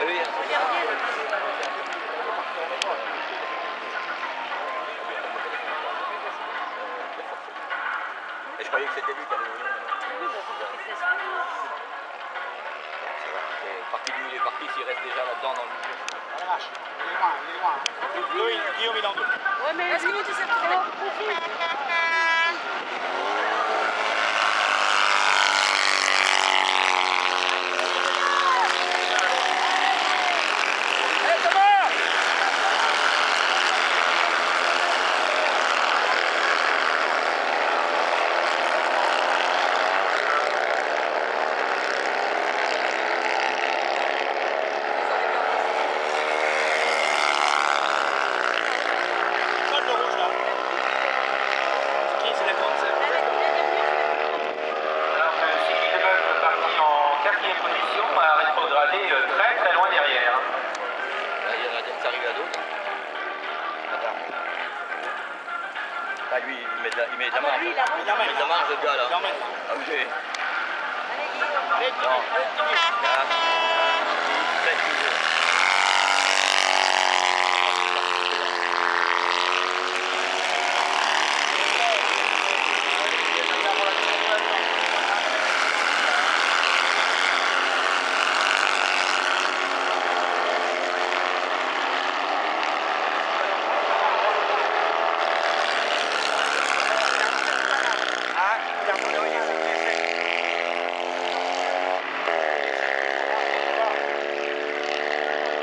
Oui, Et je croyais que c'était lui qui allait va, c'est parti lui, il est parti, s'il reste déjà là-dedans dans le milieu. Il est loin, il est loin. Guillaume, il est en deux. Ouais, mais est-ce que tu sais pas Col de rouge, là. Qui, c'est la grande sœur Alors que Sylvie Leboeuf parti en quatrième position a rétrogradé euh, très très loin derrière. Là, il y en a d'autres qui arrivent à d'autres. Attends. Ah, lui, il met de la, il met de la marge. Lui, il met de la marge, le gars, là. Ah oui. Allez, Guillaume, Non. allez, Guillaume. Là. Sept, huit. Ah, il a remonté, il est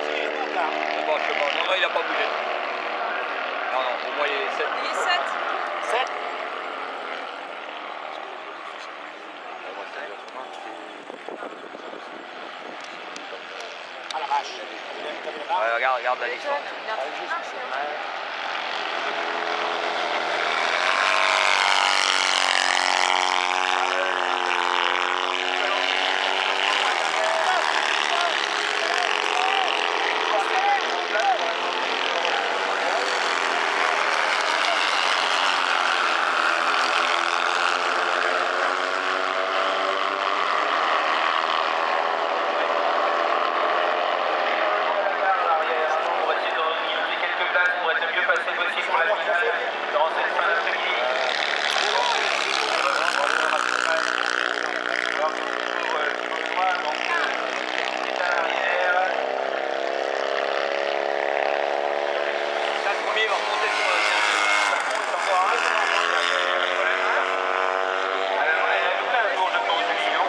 Si, il monte, pas. Non, non, il a pas bougé. Non, non, au moins il est 7. Il est 7. Sept. Ah la vache. Ouais, regarde, regarde la distance. On va essayer de renouveler quelques places pour être le mieux passé possible pour la finale dans cette fin d'après-midi. Alors que toujours, euh, toujours loin, donc euh, c'est à l'arrière. Ça, le premier va remonter sur le Alors, elle a doublé un jour, je pense, Julien.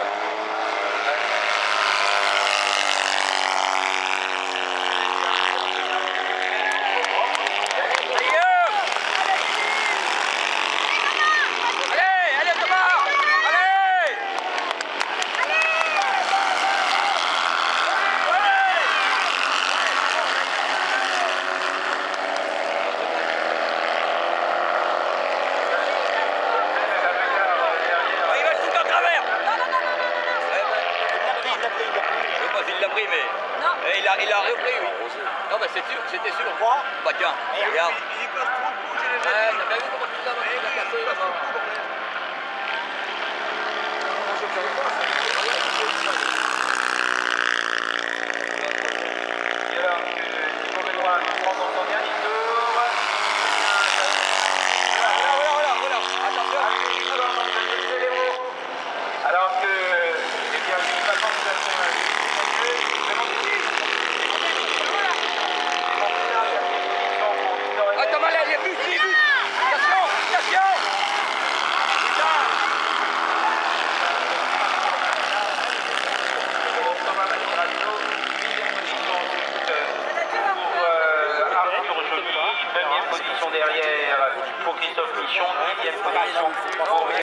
Allez, allez Thomas Allez Ah, Il va le foutre en travers Eh ben, Il l'a pris, il l'a pris, il l'a pris. Je sais pas s'il l'a pris, mais... Non. Eh, il a, il a repris, oui. Non, mais c'est sûr, c'était sûr. Bah tiens, regarde. Il passe trop le coup, j'ai les Ouais, t'as bien vu comment tu l'as il a cassé là-bas. Et Joly, neuvième position derrière pour Christophe Michon, dixième position